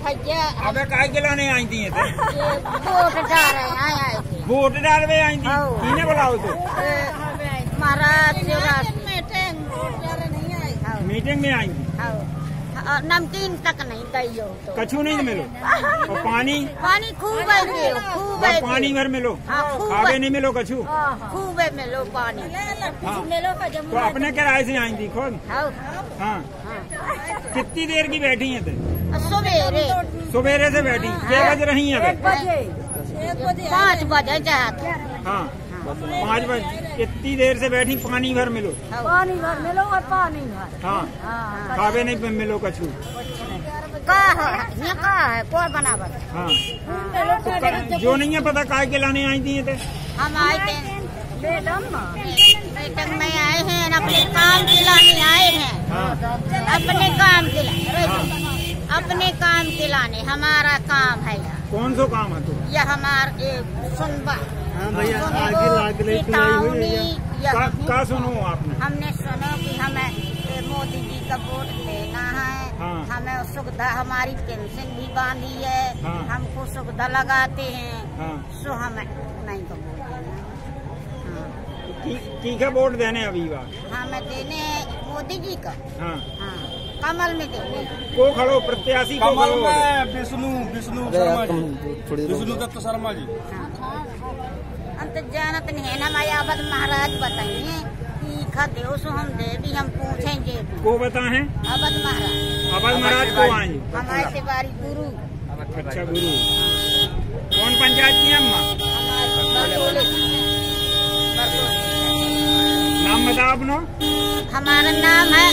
भैया अबे काय के लाने आई थी ये तो? ये वोट डाल रहे हैं आए आए थे वोट डालवे आई थी हाँ। किने बुलाओ तो ए, महाराज शिवराज हाँ, मीटिंग में आई थी हाँ। और नमकीन तक नहीं गई तो। कछु नहीं मिलो? और पानी? पानी खूब है खूब है पानी भर मिलो? हाँ खूब खावे नहीं मिलो कछु? खूब है मिलो पानी। हाँ। तो अपने किराए से आई थी खुद हाँ। हाँ। हाँ कितनी देर की बैठी है सवेरे। सवेरे से बैठी। छह बज रही है पाँच बजे जाते हाँ। पाँच बजे इतनी देर से बैठी पानी भर मिलो। पानी भर मिलो और पानी भर। हाँ हाँ खावे नहीं मिलो कछु। का है? ये का है? बनावट। हाँ। तो जो नहीं है पता काय के लाने आई थी थे हम आए थे। मीटिंग में आए हैं अपने काम दिलाने आए हैं। हाँ। अपने काम दिलाने अपने काम दिलाने हमारा काम है यहाँ कौन सो काम है तो? यह हमार सुनवा हाँ भैया सुनो, आगे लागले चुनाई हुई है। चेतावनी, यह का, का सुनो आपने? हमने सुना कि हमें मोदी जी का वोट देना है। हाँ। हमें सुविधा हमारी पेंशन भी बांधी है। हाँ। हमको सुविधा लगाते हैं। हाँ। सो हमें नहीं तो वोट देना हाँ। की, की वोट देने अभी बात हमें देने मोदी जी का। हाँ। हाँ। कमल में देने को खड़ो प्रत्याशी को कमल में विष्णु विष्णु शर्मा जी। विष्णु दत्त शर्मा जी। हाँ। हम तो जानत नहीं है ना हमारे आबद महाराज बताइए कि खा देव सो हम दे भी हम पूछेंगे। को बता है अवध महाराज। अवध महाराज को आए। हमारे तिवारी गुरु। अच्छा गुरु। कौन पंचायत की अम्मा। नाम बता अपनो। हमारा नाम है